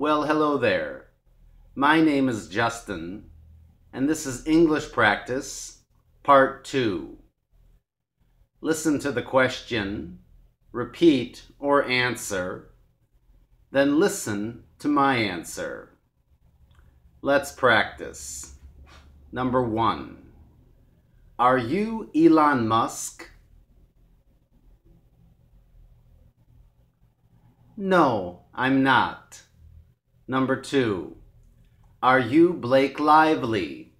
Well, hello there. My name is Justin, and this is English Practice, Part 2. Listen to the question, repeat or answer, then listen to my answer. Let's practice. Number one. Are you Elon Musk? No, I'm not. Number two. Are you Blake Lively?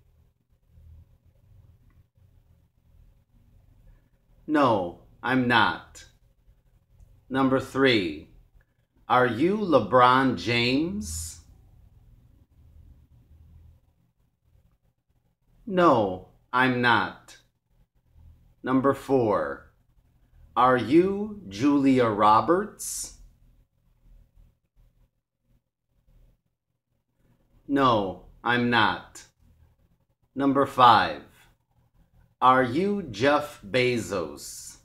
No, I'm not. Number three. Are you LeBron James? No, I'm not. Number four. Are you Julia Roberts? No, I'm not. Number five. Are you Jeff Bezos?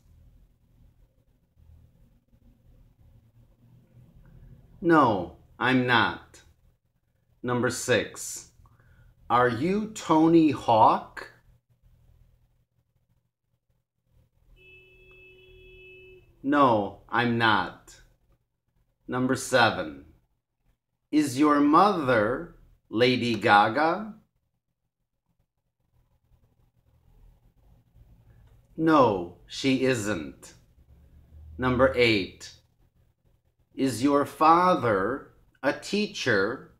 No, I'm not. Number six. Are you Tony Hawk? No, I'm not. Number seven. Is your mother Lady Gaga? No, she isn't. Number eight. Is your father a teacher?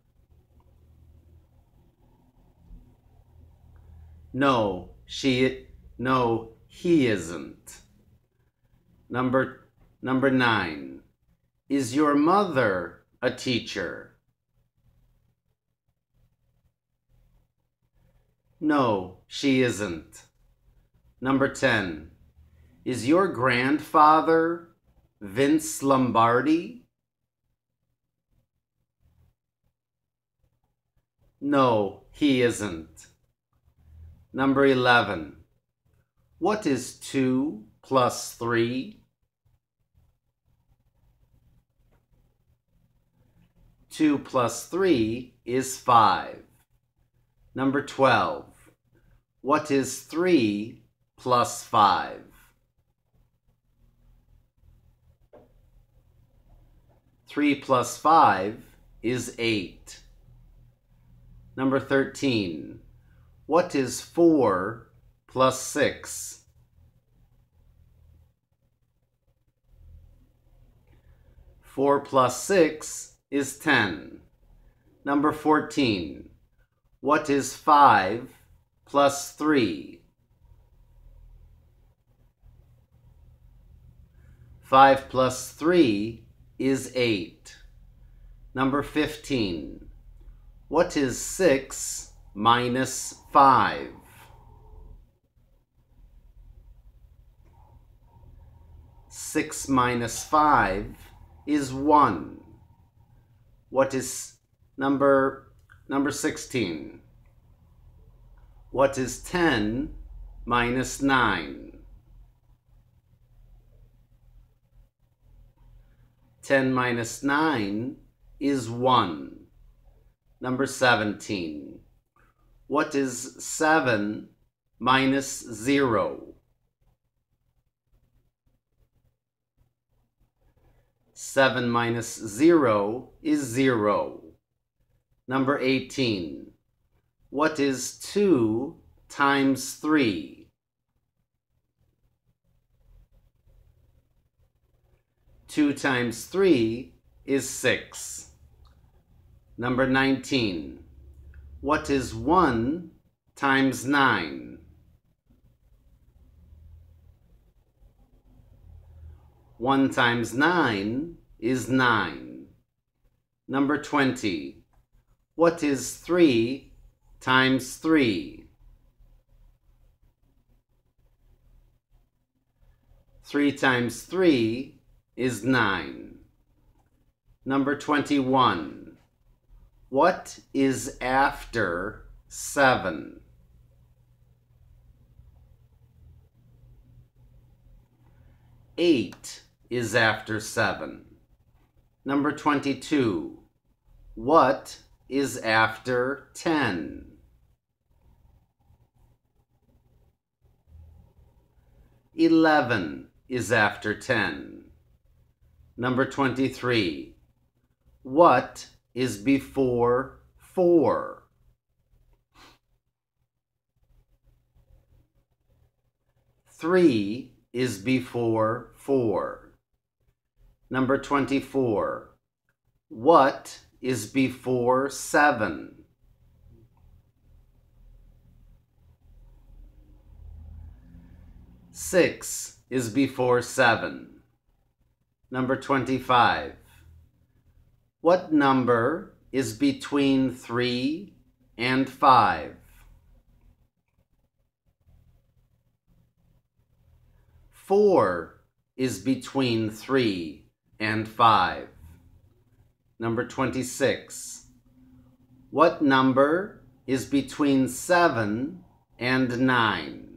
No, she no, he isn't. Number number 9. Is your mother a teacher? No, she isn't. Number 10. Is your grandfather Vince Lombardi? No, he isn't. Number 11. What is 2 plus 3? 2 plus 3 is 5. Number 12. What is 3 plus 5? Three plus five is eight. Number 13. What is four plus six? Four plus six is ten. Number 14. What is five plus three? Five plus three is eight. Number 15. What is six minus five? Six minus five is one. What is number number 16? What is 10 minus 9? 10 minus 9 is 1. Number 17. What is 7 minus 0? 7 minus 0 is 0. Number 18. What is 2 times 3? 2 times 3 is 6. Number 19. What is 1 times 9? 1 times 9 is 9. Number 20. What is 3 times 3? 3 times 3 is 9. Number 21. What is after 7? Eight is after seven. Number 22. What is after 10? Eleven is after 10. Number 23. What is before 4? Three is before 4. Number 24. What is before 7? Six is before seven. Number 25. What number is between three and five? Four is between three and five. Number 26. What number is between seven and nine?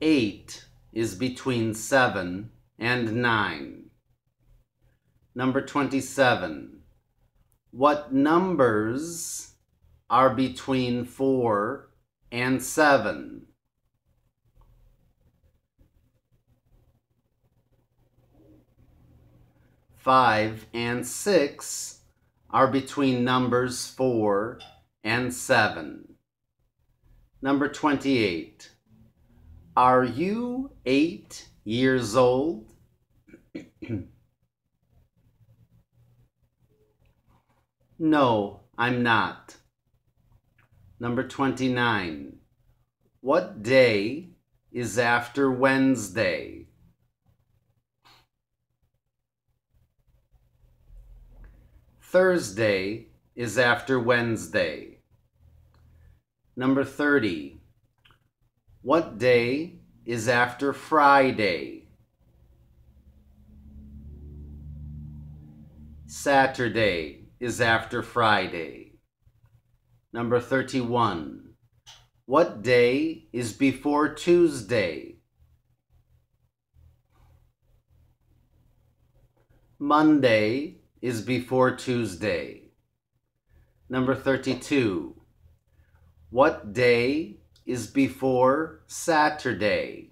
8 is between 7 and 9. Number 27. What numbers are between 4 and 7? Five and six are between numbers four and seven. Number 28. Are you eight years old? no, I'm not. Number 29. What day is after Wednesday? Thursday is after Wednesday. Number 30. What day is after Friday? Saturday is after Friday. Number 31. What day is before Tuesday? Monday is before Tuesday. Number 32. What day is before Saturday?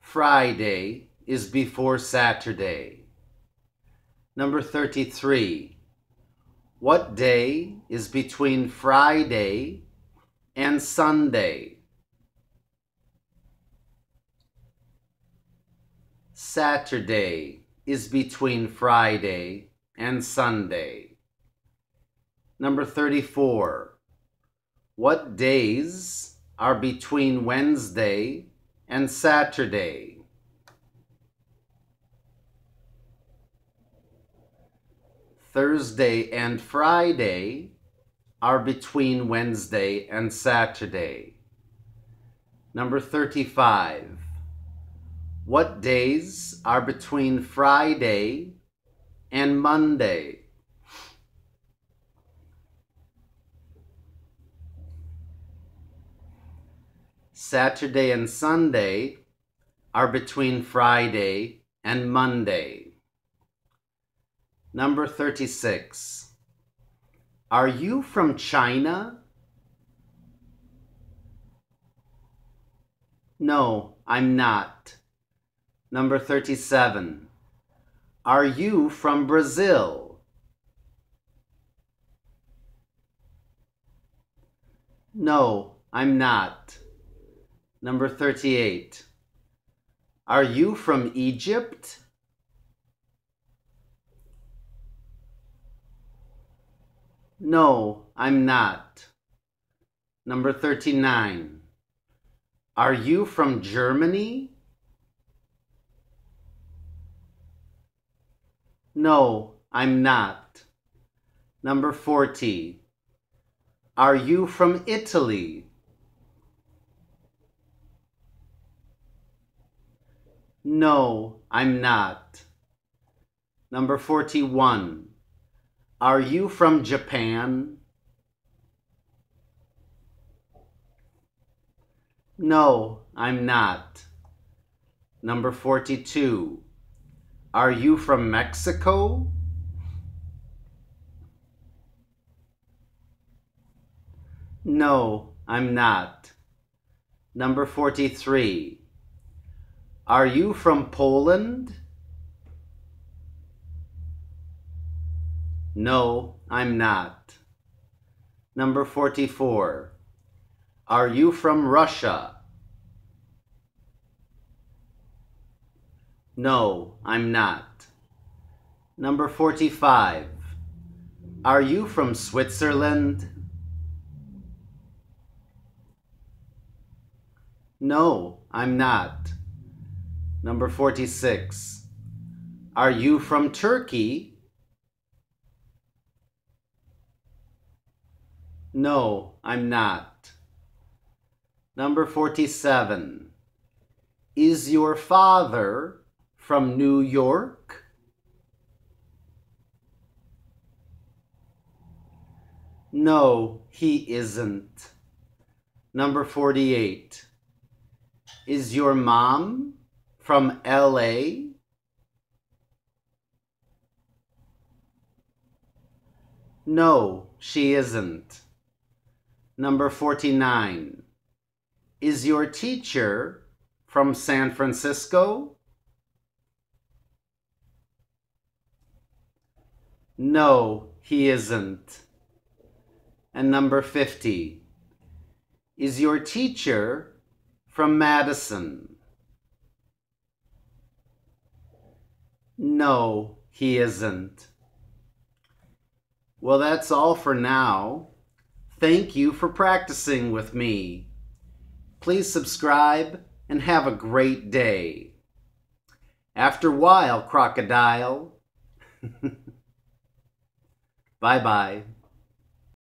Friday is before Saturday. Number 33. What day is between Friday and Sunday? Saturday is between Friday and Sunday. Number 34. What days are between Wednesday and Saturday? Thursday and Friday are between Wednesday and Saturday. Number 35. What days are between Friday and Monday? Saturday and Sunday are between Friday and Monday. Number 36. Are you from China? No, I'm not. Number 37. Are you from Brazil? No, I'm not. Number 38. Are you from Egypt? No, I'm not. Number 39. Are you from Germany? No, I'm not. Number 40. Are you from Italy? No, I'm not. Number 41. Are you from Japan? No, I'm not. Number 42. Are you from Mexico? No, I'm not. Number 43. Are you from Poland? No, I'm not. Number 44. Are you from Russia? No, I'm not. Number 45. Are you from Switzerland? No, I'm not. Number 46. Are you from Turkey? No, I'm not. Number 47. Is your father from New York? No, he isn't. Number 48. Is your mom from LA? No, she isn't. Number 49. Is your teacher from San Francisco? No, he isn't. And number 50. Is your teacher from Madison? No, he isn't. Well, that's all for now. Thank you for practicing with me. Please subscribe and have a great day. After a while, crocodile. bye bye.